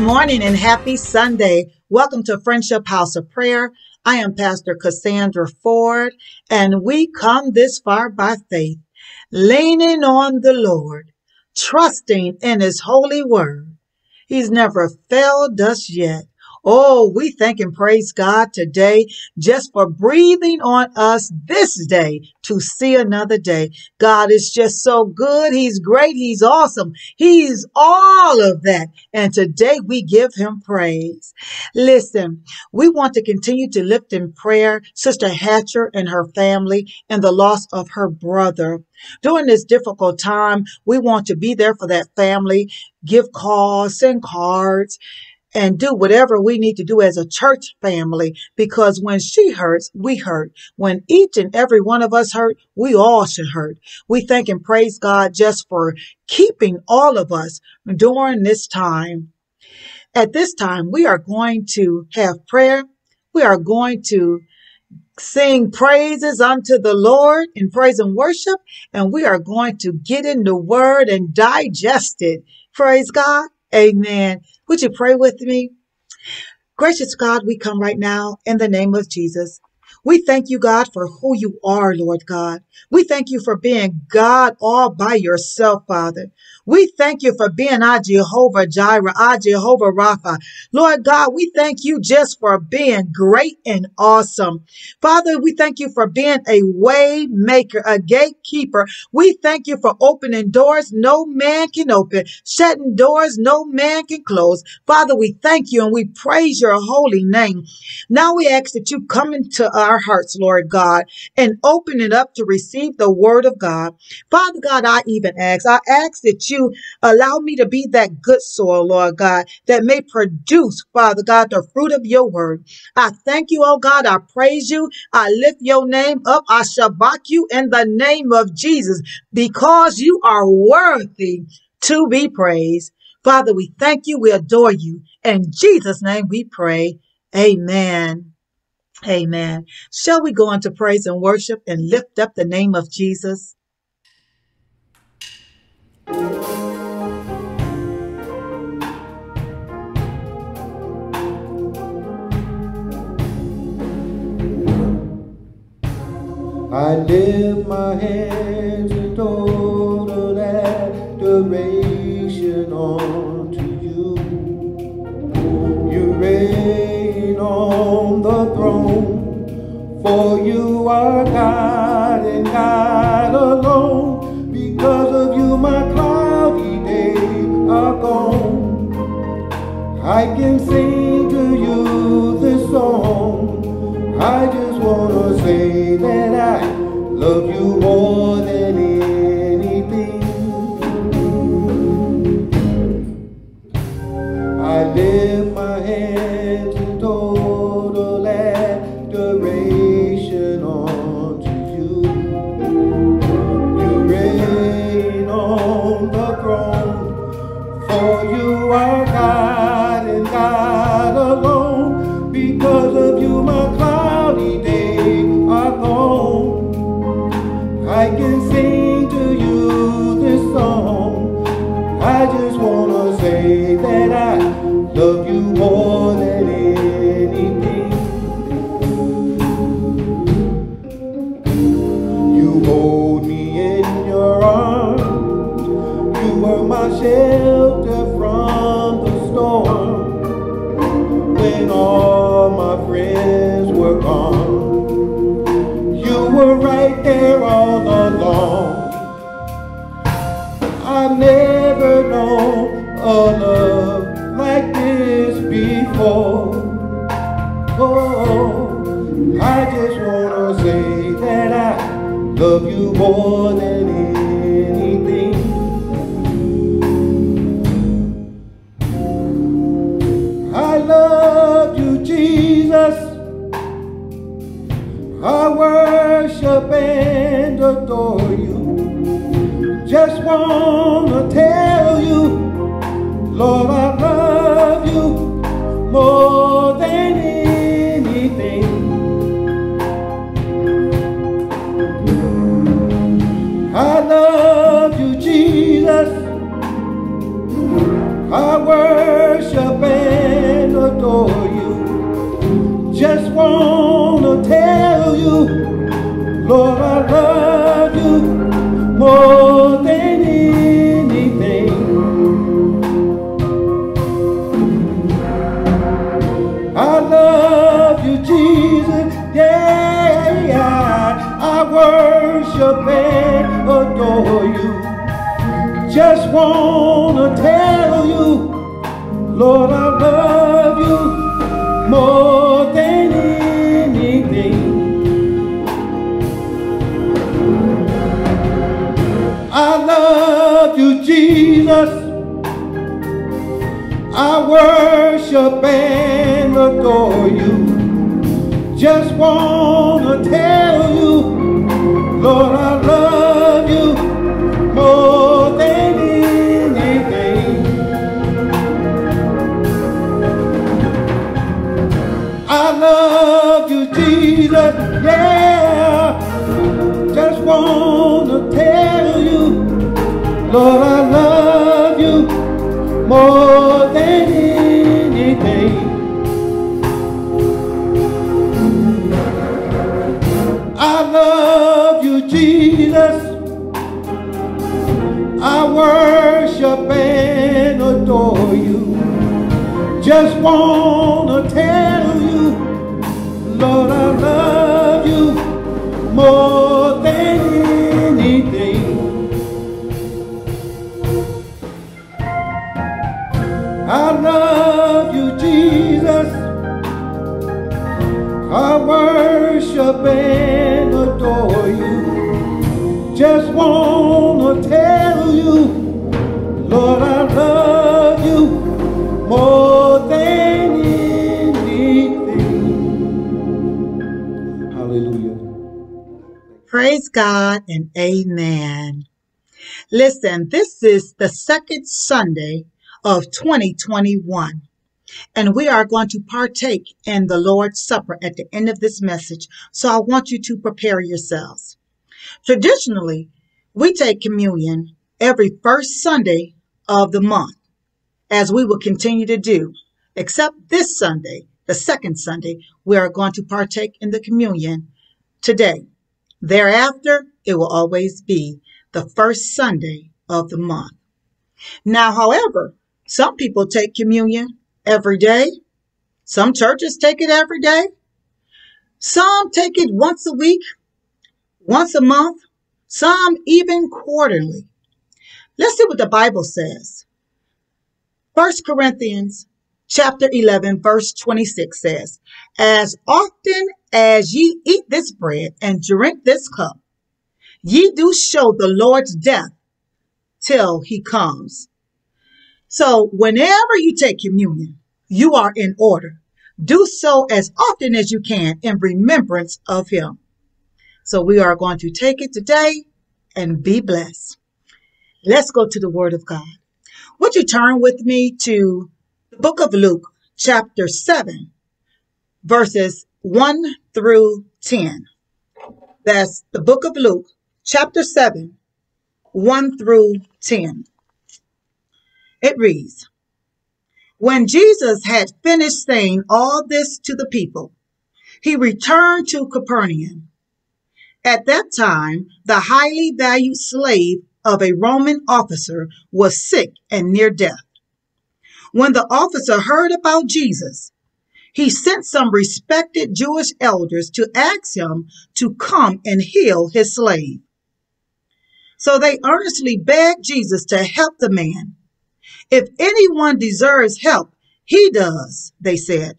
Morning and happy Sunday. Welcome to Friendship House of Prayer. I am Pastor Cassandra Ford, and we come this far by faith, leaning on the Lord, trusting in His holy word. He's never failed us yet. Oh, we thank and praise God today just for breathing on us this day to see another day. God is just so good. He's great. He's awesome. He's all of that. And today we give him praise. Listen, we want to continue to lift in prayer Sister Hatcher and her family and the loss of her brother. During this difficult time, we want to be there for that family, give calls, send cards, and do whatever we need to do as a church family because when she hurts, we hurt. When each and every one of us hurt, we all should hurt. We thank and praise God just for keeping all of us during this time. At this time, we are going to have prayer. We are going to sing praises unto the Lord in praise and worship, and we are going to get in the word and digest it. Praise God. Amen. Would you pray with me? Gracious God, we come right now in the name of Jesus. We thank you, God, for who you are, Lord God. We thank you for being God all by yourself, Father. We thank you for being our Jehovah Jireh, our Jehovah Rapha. Lord God, we thank you just for being great and awesome. Father, we thank you for being a way maker, a gatekeeper. We thank you for opening doors no man can open, shutting doors no man can close. Father, we thank you and we praise your holy name. Now we ask that you come into our hearts, Lord God, and open it up to receive the word of God. Father God, I even ask, I ask that you allow me to be that good soil, Lord God, that may produce, Father God, the fruit of your word. I thank you, oh God. I praise you. I lift your name up. I shabach you in the name of Jesus because you are worthy to be praised. Father, we thank you. We adore you. In Jesus' name we pray. Amen. Amen. Shall we go into praise and worship and lift up the name of Jesus? I lift my hands in total adoration unto you. You reign on the throne, for you are God and God I can sing known love you more than anything. I love you, Jesus. Yeah, yeah. I worship and adore you. Just wanna tell you, Lord, I love you more. Love you, Jesus. I worship and adore you. Just wanna tell you, Lord, I love you more than anything. I love you, Jesus, yeah. Just wanna tell you, Lord, I love you more than anything. I love you, Jesus. I worship and adore you. Just wanna tell you, Lord, I love and adore you. Just wanna tell you, Lord, I love you more than anything. Hallelujah. Praise God and amen. Listen, this is the second Sunday of 2021, and we are going to partake in the Lord's Supper at the end of this message. So I want you to prepare yourselves. Traditionally, we take communion every first Sunday of the month, as we will continue to do, except this Sunday, the second Sunday, we are going to partake in the communion today. Thereafter, it will always be the first Sunday of the month. Now, however, some people take communion every day. Some churches take it every day. Some take it once a week, once a month, some even quarterly. Let's see what the Bible says. 1 Corinthians chapter 11 verse 26 says, As often as ye eat this bread and drink this cup, ye do show the Lord's death till he comes. So whenever you take communion, you are in order. Do so as often as you can in remembrance of him. So we are going to take it today and be blessed. Let's go to the word of God. Would you turn with me to the book of Luke, chapter 7, verses 1 through 10. That's the book of Luke, chapter 7, 1 through 10. It reads, When Jesus had finished saying all this to the people, he returned to Capernaum. At that time, the highly valued slave of a Roman officer was sick and near death. When the officer heard about Jesus, he sent some respected Jewish elders to ask him to come and heal his slave. So they earnestly begged Jesus to help the man. If anyone deserves help, he does, they said.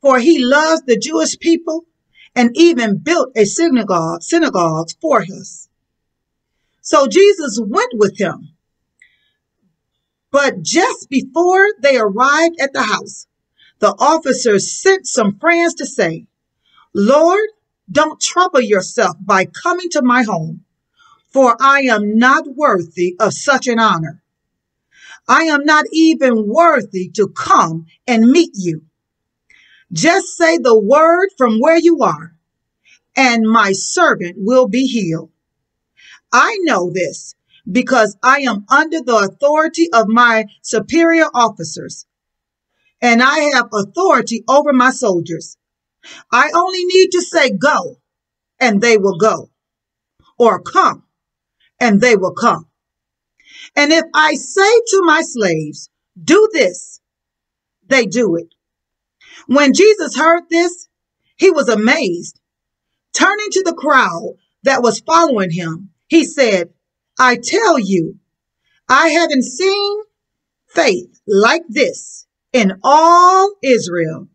For he loves the Jewish people and even built a synagogue, synagogue for us. So Jesus went with him. But just before they arrived at the house, the officers sent some friends to say, Lord, don't trouble yourself by coming to my home, for I am not worthy of such an honor. I am not even worthy to come and meet you. Just say the word from where you are, and my servant will be healed. I know this because I am under the authority of my superior officers, and I have authority over my soldiers. I only need to say go, and they will go, or come, and they will come. And if I say to my slaves, do this, they do it. When Jesus heard this, he was amazed. Turning to the crowd that was following him, he said, I tell you, I haven't seen faith like this in all Israel.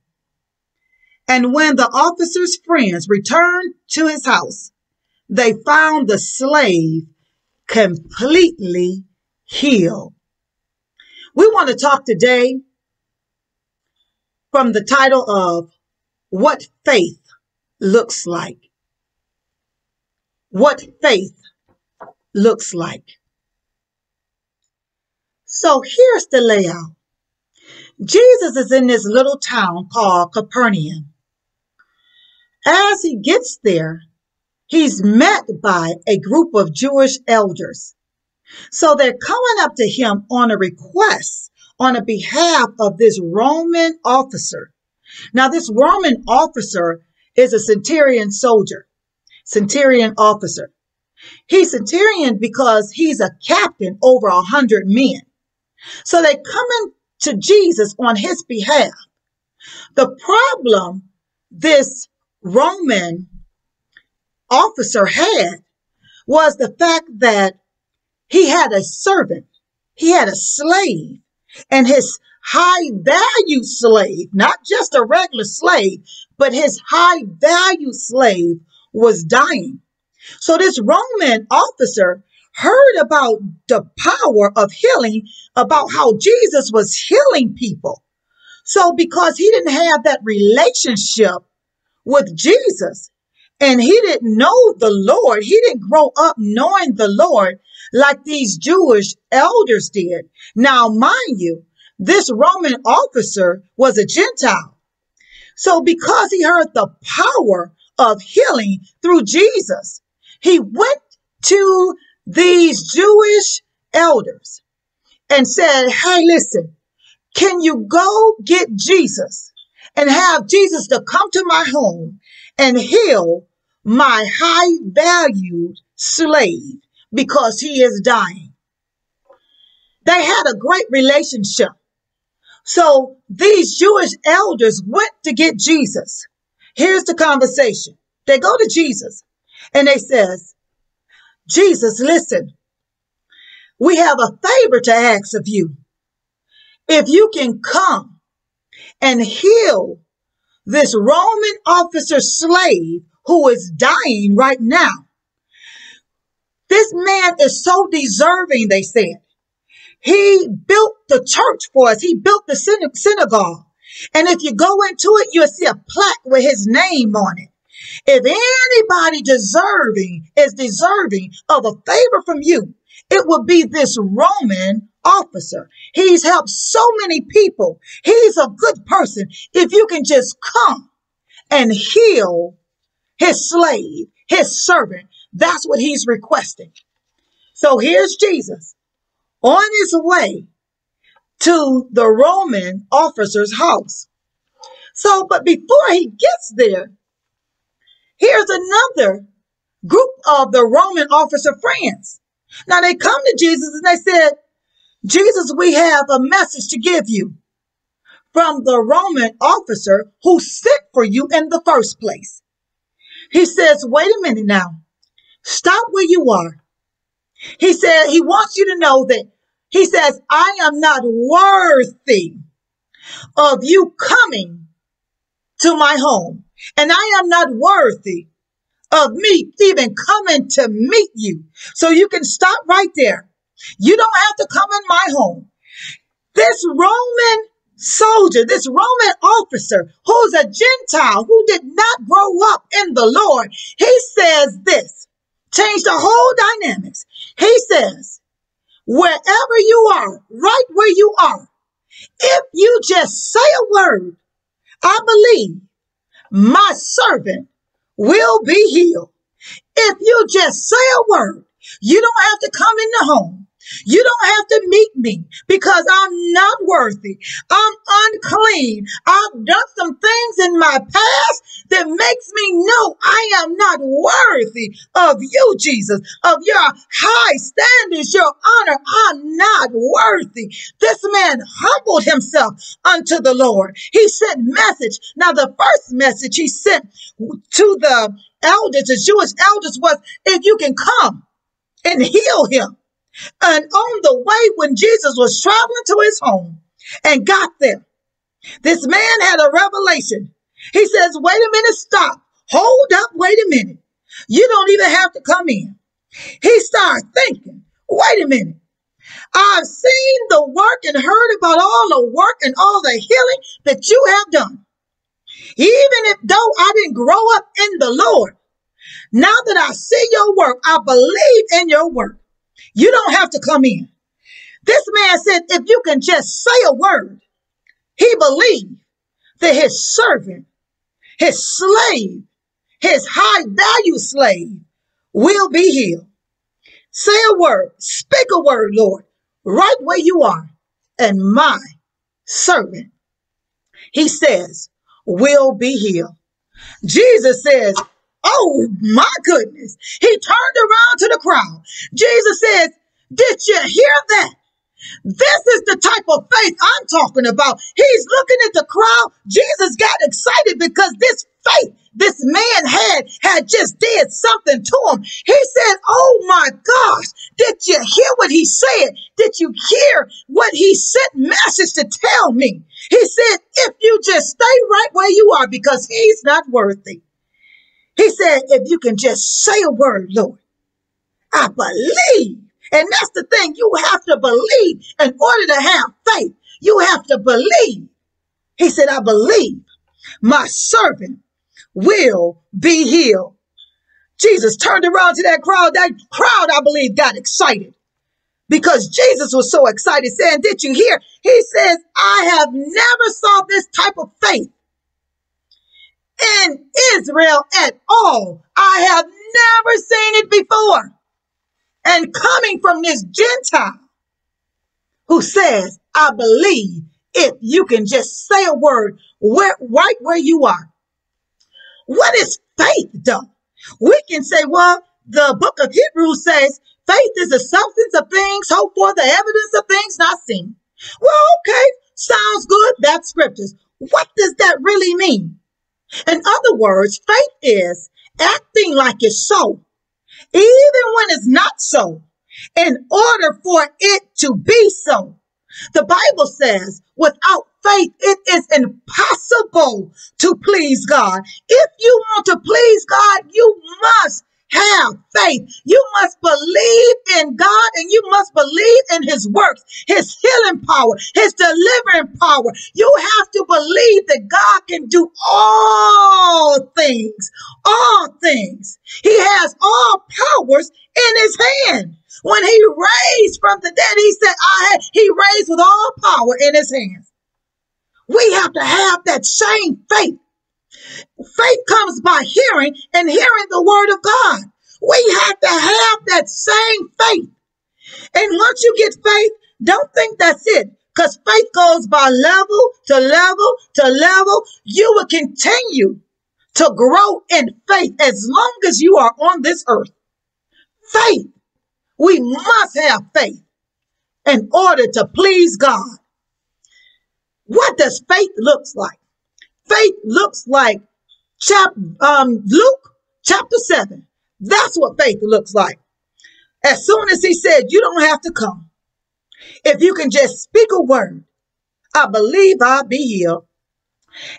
And when the officer's friends returned to his house, they found the slave completely healed. We want to talk today from the title of What Faith Looks Like. What faith looks like. So here's the layout. Jesus is in this little town called Capernaum. As he gets there, he's met by a group of Jewish elders. So they're coming up to him on a request on a behalf of this Roman officer. Now, this Roman officer is a centurion soldier, centurion officer. He's centurion because he's a captain over a hundred men. So they coming to Jesus on his behalf. The problem this Roman officer had was the fact that he had a servant, he had a slave, and his high value slave, not just a regular slave, but his high value slave was dying. So this Roman officer heard about the power of healing, about how Jesus was healing people. So because he didn't have that relationship with Jesus and he didn't know the Lord, he didn't grow up knowing the Lord like these Jewish elders did. Now, mind you, this Roman officer was a Gentile. So because he heard the power of healing through Jesus, he went to these Jewish elders and said, Hey, listen, can you go get Jesus and have Jesus to come to my home and heal my high valued slave because he is dying? They had a great relationship. So these Jewish elders went to get Jesus. Here's the conversation. They go to Jesus and they says, Jesus, listen, we have a favor to ask of you. If you can come and heal this Roman officer slave who is dying right now. This man is so deserving, they said. He built the church for us. He built the synagogue. And if you go into it, you'll see a plaque with his name on it. If anybody deserving is deserving of a favor from you, it would be this Roman officer. He's helped so many people. He's a good person. If you can just come and heal his slave, his servant, that's what he's requesting. So here's Jesus on his way to the Roman officer's house. So, but before he gets there, Here's another group of the Roman officer friends. Now they come to Jesus and they said, Jesus, we have a message to give you from the Roman officer who sent for you in the first place. He says, wait a minute now. Stop where you are. He said, he wants you to know that he says, I am not worthy of you coming to my home and I am not worthy of me even coming to meet you. So you can stop right there. You don't have to come in my home. This Roman soldier, this Roman officer who's a Gentile who did not grow up in the Lord, he says this, change the whole dynamics. He says, wherever you are, right where you are, if you just say a word, I believe my servant will be healed. If you just say a word, you don't have to come in the home. You don't have to meet me because I'm not worthy. I'm unclean. I've done some things in my past that makes me know I am not worthy of you, Jesus, of your high standards, your honor. I'm not worthy. This man humbled himself unto the Lord. He sent message. Now, the first message he sent to the elders, the Jewish elders was, if you can come and heal him And on the way, when Jesus was traveling to his home and got there, this man had a revelation. He says, wait a minute, stop. Hold up, wait a minute. You don't even have to come in. He started thinking, wait a minute. I've seen the work and heard about all the work and all the healing that you have done. Even if though I didn't grow up in the Lord, now that I see your work, I believe in your work. You don't have to come in. This man said, if you can just say a word, he believed that his servant, his slave, his high value slave will be healed. Say a word, speak a word, Lord, right where you are. And my servant, he says, will be healed. Jesus says, Oh my goodness. He turned around to the crowd. Jesus says, Did you hear that? This is the type of faith I'm talking about. He's looking at the crowd. Jesus got excited because this faith this man had had just did something to him. He said, "Oh my gosh, did you hear what he said? Did you hear what he sent message to tell me?" He said, "If you just stay right where you are because he's not worthy." He said, "If you can just say a word, Lord, I believe." And that's the thing, you have to believe in order to have faith. You have to believe. He said, I believe my servant will be healed. Jesus turned around to that crowd. That crowd, I believe, got excited because Jesus was so excited, saying, Did you hear? He says, I have never saw this type of faith in Israel at all. I have never seen it before. And coming from this Gentile who says, I believe if you can just say a word where, right where you are. What is faith though? We can say, well, the book of Hebrews says faith is the substance of things hoped for, the evidence of things not seen. Well, okay, sounds good. That's scriptures. What does that really mean? In other words, faith is acting like it's so, even when it's not so, in order for it to be so. The Bible says, without faith, it is impossible to please God. If you want to please God, you must have faith. You must believe in God and you must believe in his works, his healing power, his delivering power. You have to believe that God can do all things, all things. He has all powers in his hand. When he raised from the dead, he said, I had, he raised with all power in his hands. We have to have that same faith. Faith comes by hearing and hearing the word of God. We have to have that same faith. And once you get faith, don't think that's it. Because faith goes by level to level to level. You will continue to grow in faith as long as you are on this earth. Faith. We must have faith in order to please God. What does faith looks like? Faith looks like chap, um, Luke chapter 7. That's what faith looks like. As soon as he said, You don't have to come. If you can just speak a word, I believe I'll be healed.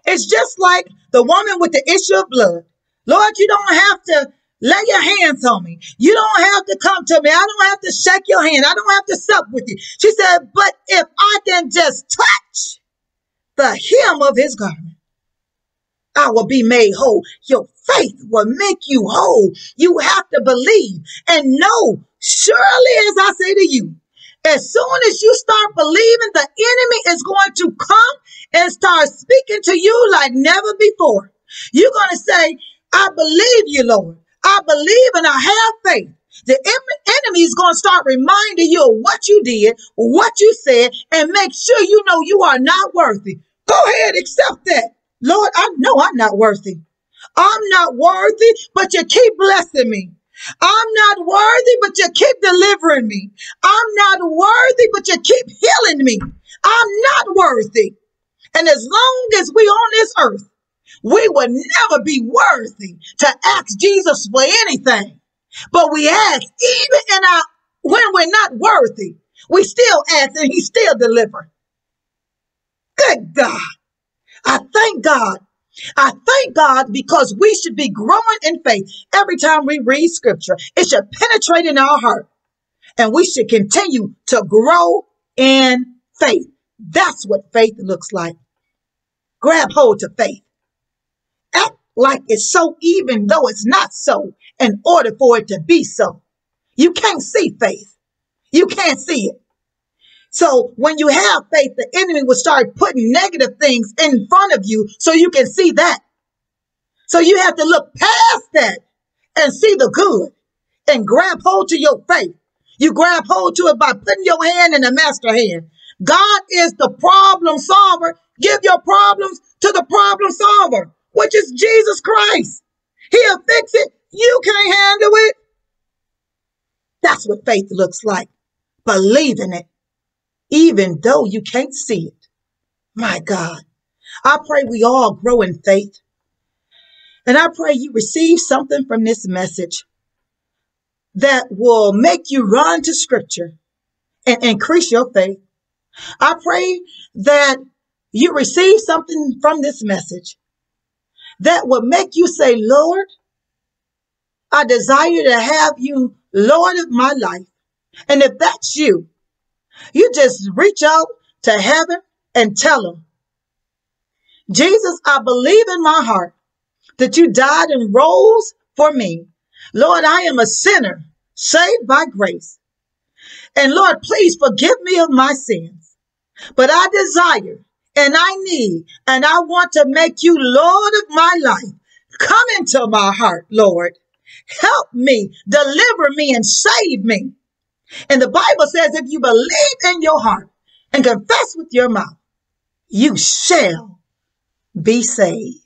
It's just like the woman with the issue of blood. Lord, you don't have to lay your hands on me. You don't have to come to me. I don't have to shake your hand. I don't have to sup with you. She said, But if I can just touch the hem of his garment, I will be made whole. Your faith will make you whole. You have to believe and know, surely as I say to you, as soon as you start believing, the enemy is going to come and start speaking to you like never before. You're going to say, I believe you, Lord. I believe and I have faith. The enemy is going to start reminding you of what you did, what you said, and make sure you know you are not worthy. Go ahead, accept that. Lord, I know I'm not worthy. I'm not worthy, but you keep blessing me. I'm not worthy, but you keep delivering me. I'm not worthy, but you keep healing me. I'm not worthy. And as long as we on this earth, we will never be worthy to ask Jesus for anything. But we ask, even in our when we're not worthy, we still ask and he still deliver. Good God. I thank God. I thank God because we should be growing in faith every time we read scripture. It should penetrate in our heart and we should continue to grow in faith. That's what faith looks like. Grab hold to faith. Act like it's so even though it's not so in order for it to be so. You can't see faith. You can't see it. So when you have faith, the enemy will start putting negative things in front of you so you can see that. So you have to look past that and see the good and grab hold to your faith. You grab hold to it by putting your hand in the master hand. God is the problem solver. Give your problems to the problem solver, which is Jesus Christ. He'll fix it. You can't handle it. That's what faith looks like. Believe in it, even though you can't see it. My God, I pray we all grow in faith. And I pray you receive something from this message that will make you run to scripture and increase your faith. I pray that you receive something from this message that will make you say, Lord, I desire to have you Lord of my life. And if that's you, you just reach out to heaven and tell him, Jesus, I believe in my heart that you died and rose for me. Lord, I am a sinner saved by grace. And Lord, please forgive me of my sins. But I desire and I need and I want to make you Lord of my life. Come into my heart, Lord. Help me, deliver me, and save me. And the Bible says, if you believe in your heart and confess with your mouth, you shall be saved.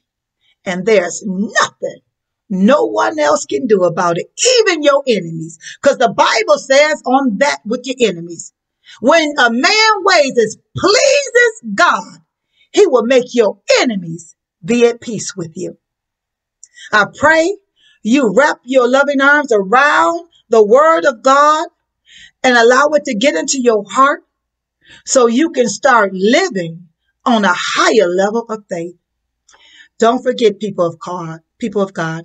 And there's nothing no one else can do about it, even your enemies. Because the Bible says on that with your enemies, when a man ways pleases God, he will make your enemies be at peace with you. I pray you wrap your loving arms around the word of God and allow it to get into your heart so you can start living on a higher level of faith. Don't forget people of God, people of God.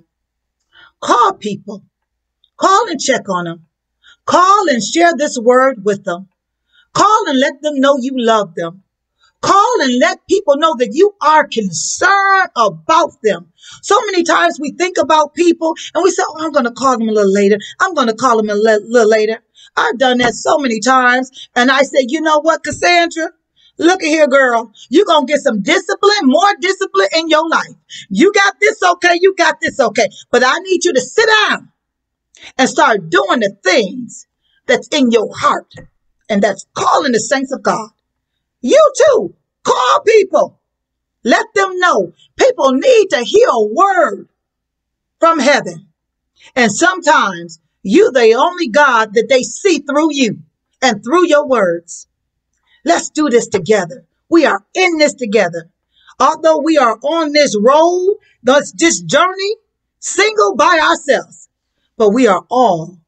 Call people. Call and check on them. Call and share this word with them. Call and let them know you love them. Call and let people know that you are concerned about them. So many times we think about people and we say, oh, I'm going to call them a little later. I'm going to call them a little later. I've done that so many times. And I said, you know what, Cassandra? Look at here, girl. You're going to get some discipline, more discipline in your life. You got this okay. You got this okay. But I need you to sit down and start doing the things that's in your heart and that's calling the saints of God. You too. Call people. Let them know. People need to hear a word from heaven. And sometimes you the only God that they see through you and through your words. Let's do this together. We are in this together. Although we are on this road, this, this journey, single by ourselves, but we are all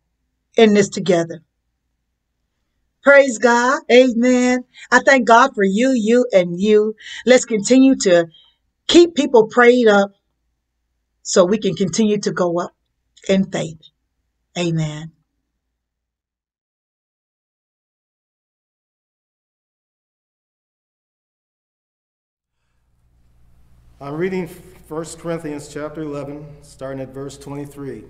in this together. Praise God. Amen. I thank God for you, you, and you. Let's continue to keep people prayed up so we can continue to go up in faith. Amen. I'm reading 1 Corinthians chapter 11, starting at verse 23.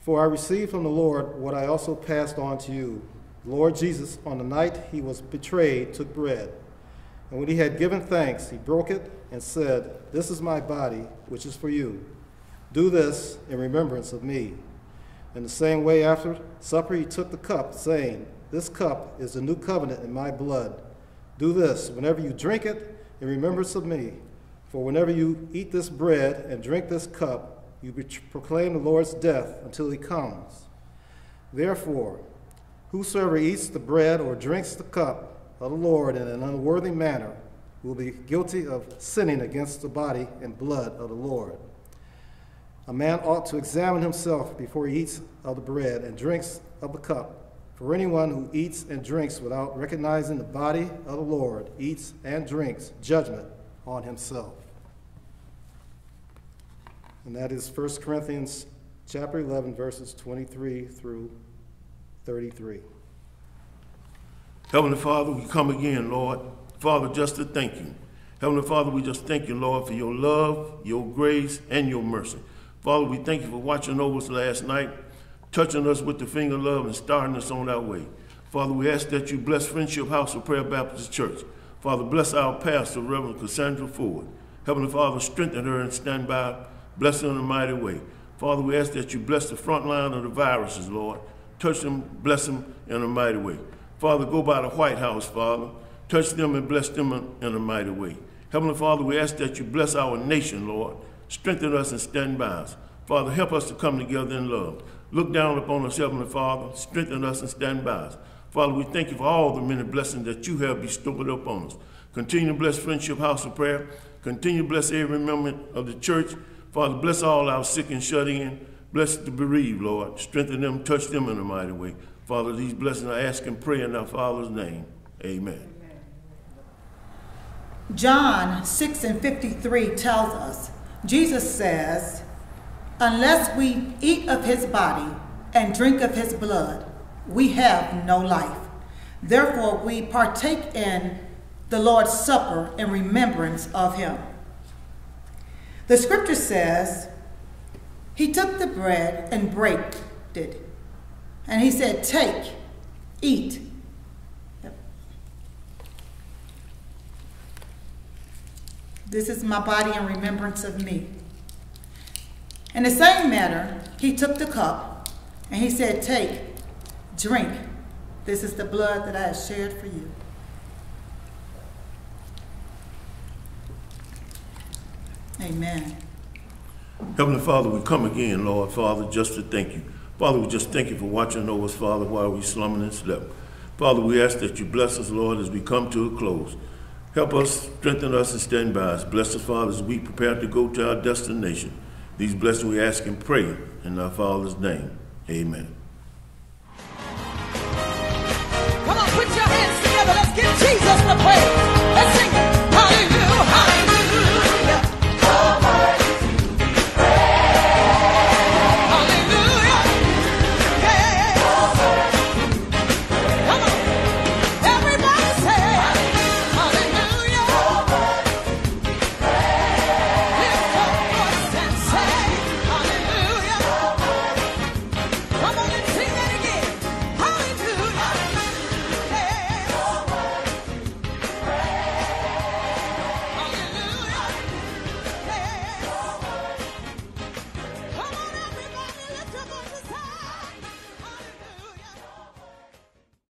For I received from the Lord what I also passed on to you Lord Jesus, on the night he was betrayed, took bread. And when he had given thanks, he broke it and said, This is my body, which is for you. Do this in remembrance of me. In the same way, after supper, he took the cup, saying, This cup is the new covenant in my blood. Do this whenever you drink it in remembrance of me. For whenever you eat this bread and drink this cup, you proclaim the Lord's death until he comes. Therefore, Whosoever eats the bread or drinks the cup of the Lord in an unworthy manner will be guilty of sinning against the body and blood of the Lord. A man ought to examine himself before he eats of the bread and drinks of the cup. For anyone who eats and drinks without recognizing the body of the Lord eats and drinks judgment on himself. And that is 1 Corinthians chapter 11 verses 23 through 33. Heavenly Father, we come again, Lord. Father, just to thank you. Heavenly Father, we just thank you, Lord, for your love, your grace, and your mercy. Father, we thank you for watching over us last night, touching us with the finger of love and starting us on our way. Father, we ask that you bless Friendship House of Prayer Baptist Church. Father, bless our pastor, Reverend Cassandra Ford. Heavenly Father, strengthen her and stand by, bless her in a mighty way. Father, we ask that you bless the front line of the viruses, Lord. Touch them, bless them in a mighty way. Father, go by the White House, Father. Touch them and bless them in a mighty way. Heavenly Father, we ask that you bless our nation, Lord. Strengthen us and stand by us. Father, help us to come together in love. Look down upon us, Heavenly Father. Strengthen us and stand by us. Father, we thank you for all the many blessings that you have bestowed upon us. Continue to bless Friendship House of Prayer. Continue to bless every member of the church. Father, bless all our sick and shut in. Bless the bereaved, Lord. Strengthen them, touch them in a mighty way. Father, these blessings I ask and pray in our Father's name. Amen. John 6 and 53 tells us, Jesus says, Unless we eat of his body and drink of his blood, we have no life. Therefore, we partake in the Lord's Supper in remembrance of him. The scripture says, He took the bread and broke it, and he said, Take, eat. This is my body in remembrance of me. In the same manner, he took the cup and he said, Take, drink. This is the blood that I have shed for you. Amen. Heavenly Father, we come again, Lord Father, just to thank you. Father, we just thank you for watching over us, Father, while we slumbering and slept. Father, we ask that you bless us, Lord, as we come to a close. Help us, strengthen us, and stand by us. Bless us, Father, as we prepare to go to our destination. These blessings we ask and pray in our Father's name. Amen. Come on, put your hands together. Let's give Jesus the praise.